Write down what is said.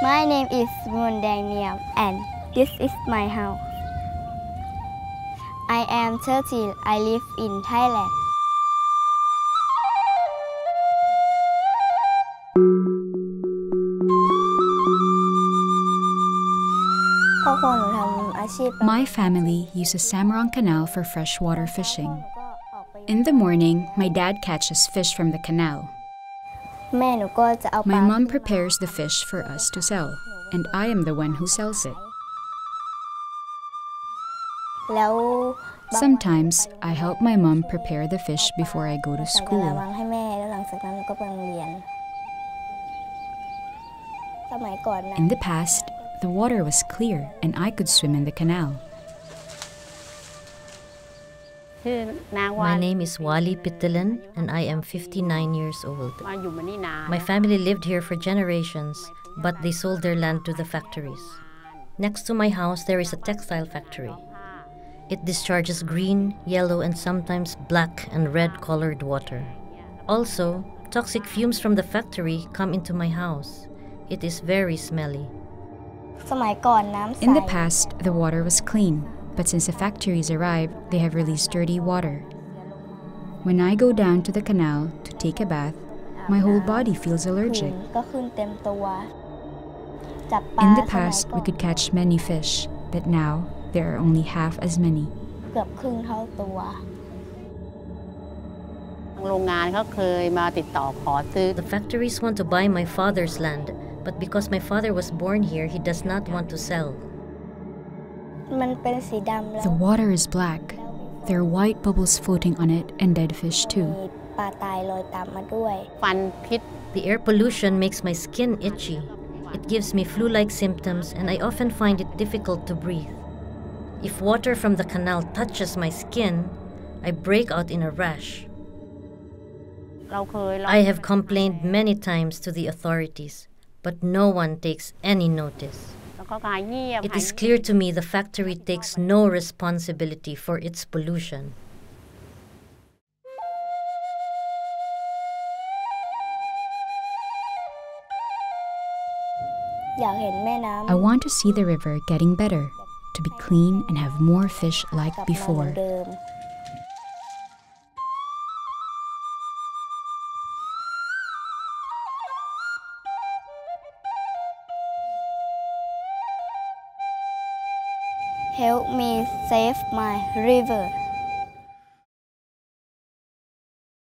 My name is Moon Daniel and this is my house. I am 13. I live in Thailand. My family uses Samrong Canal for freshwater fishing. In the morning, my dad catches fish from the canal my mom prepares the fish for us to sell, and I am the one who sells it. Sometimes I help my mom prepare the fish before I go to school. In the past, the water was clear and I could swim in the canal. My name is Wali Pitilan and I am 59 years old. My family lived here for generations, but they sold their land to the factories. Next to my house, there is a textile factory. It discharges green, yellow, and sometimes black and red colored water. Also, toxic fumes from the factory come into my house. It is very smelly. In the past, the water was clean but since the factories arrived, they have released dirty water. When I go down to the canal to take a bath, my whole body feels ผื่ allergic. นก็ขึ้นเต็มตัว จับปลา In the สมัย past, ก่อ we น could catch many fish, but now there are only half as many. เกือบครึ่งเท่าตัว โรงงานเขาเคยมาติดต่อขอซื้อ The factories want to buy my father's land, but because my father was born here, he does not want to sell. The water is black. There are white bubbles floating on it and dead fish too. The air pollution makes my skin itchy. It gives me flu-like symptoms and I often find it difficult to breathe. If water from the canal touches my skin, I break out in a rash. I have complained many times to the authorities, but no one takes any notice. It is clear to me the factory takes no responsibility for its pollution. I want to see the river getting better, to be clean and have more fish like before. Help me save my river